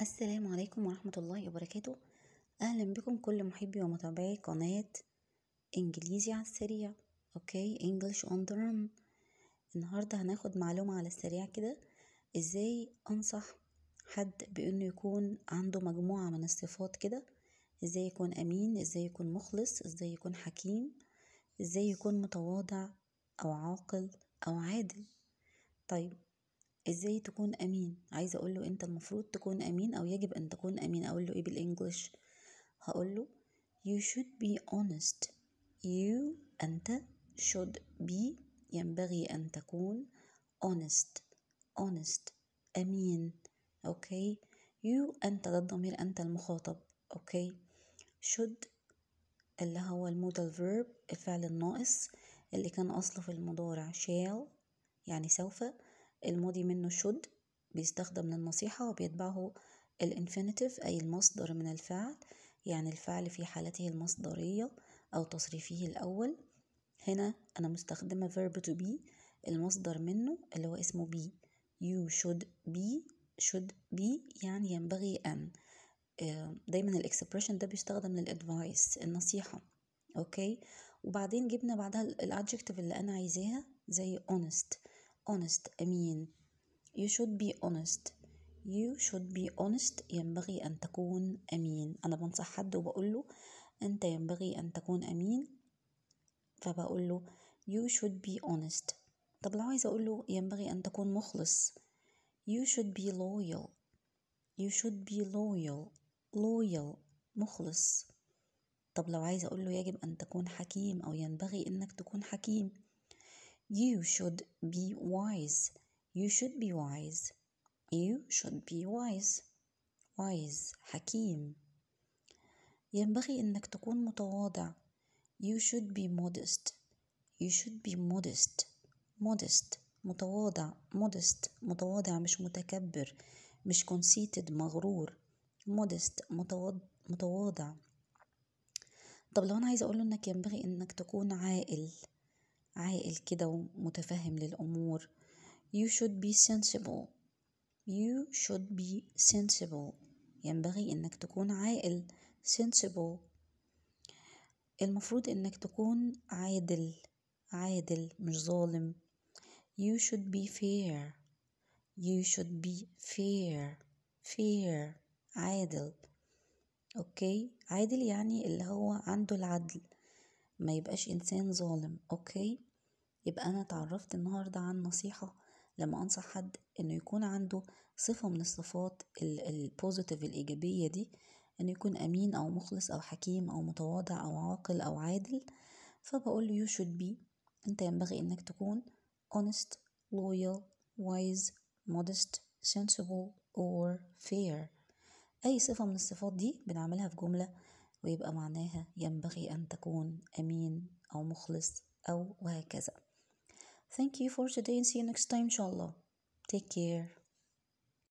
السلام عليكم ورحمة الله وبركاته. أهلا بكم كل محبي ومتابعي قناة إنجليزي على السريع. أوكي؟ إنجلش the run. النهاردة هناخد معلومة على السريع كده. إزاي أنصح حد بإنه يكون عنده مجموعة من الصفات كده؟ إزاي يكون أمين؟ إزاي يكون مخلص؟ إزاي يكون حكيم؟ إزاي يكون متواضع أو عاقل أو عادل؟ طيب إزاي تكون أمين؟ عايزة أقول له أنت المفروض تكون أمين أو يجب أن تكون أمين. أقول له إيه بال English؟ هقول له you should be honest. You أنت should be ينبغي أن تكون honest. Honest. أمين. okay؟ You أنت ده الضمير أنت المخاطب. okay؟ should اللي هو ال modal verb الفعل الناقص اللي كان أصله في المضارع shall يعني سوف الماضي منه should بيستخدم للنصيحة وبيتبعه الانفينيتيف أي المصدر من الفعل يعني الفعل في حالته المصدرية أو تصريفه الأول. هنا أنا مستخدمة verb to be المصدر منه اللي هو اسمه be. You should be should be يعني ينبغي أن. دايما ال expression ده بيستخدم لل advice النصيحة. okay؟ وبعدين جبنا بعدها ال adjective اللي أنا عايزاها زي honest. Honest أمين you should be honest. You should be honest. ينبغي أن تكون أمين. أنا بنصح حد وبقول له أنت ينبغي أن تكون أمين. فبقول له you should be honest. طب لو عايزة أقول له ينبغي أن تكون مخلص. You should be loyal. You should be loyal. Loyal. مخلص. طب لو عايزة أقول له يجب أن تكون حكيم أو ينبغي أنك تكون حكيم. You should be wise. You should be wise. You should be wise. Wise حكيم. ينبغي إنك تكون متواضع. You should be modest. You should be modest. Modest متواضع. Modest متواضع مش متكبر. مش conceited مغرور. Modest متواضع. طب لو أنا عايزة أقوله إنك ينبغي إنك تكون عاقل. عاقل كده ومتفهم للأمور. You should be sensible. You should be sensible. ينبغي إنك تكون عاقل. Sensible. المفروض إنك تكون عادل. عادل مش ظالم. You should be fair. You should be fair. Fair. عادل. okay عادل يعني اللي هو عنده العدل. ما يبقاش إنسان ظالم. okay يبقى أنا اتعرفت النهارده عن نصيحة لما أنصح حد إنه يكون عنده صفة من الصفات ال positive الإيجابية دي إنه يكون أمين أو مخلص أو حكيم أو متواضع أو عاقل أو عادل. فبقول له you should be. أنت ينبغي إنك تكون honest loyal wise modest sensible or fair. أي صفة من الصفات دي بنعملها في جملة ويبقى معناها ينبغي أن تكون أمين أو مخلص أو وهكذا. Thank you for today and see you next time inshallah. Take care.